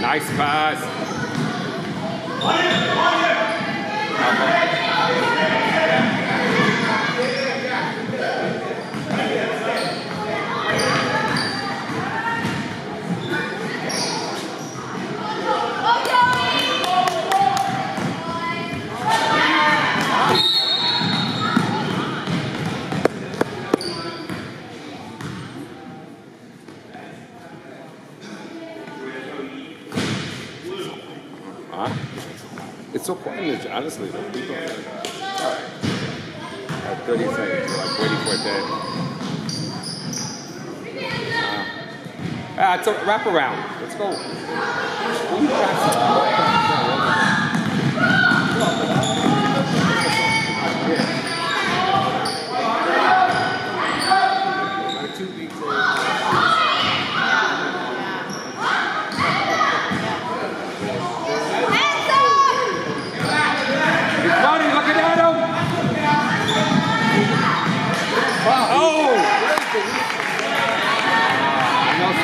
Nice pass. Huh? It's so quiet, honestly. Though. People are like 30 seconds, we're like waiting for it dead. Ah, it's a wrap around. Let's go.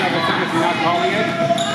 I guess I'm just not calling it.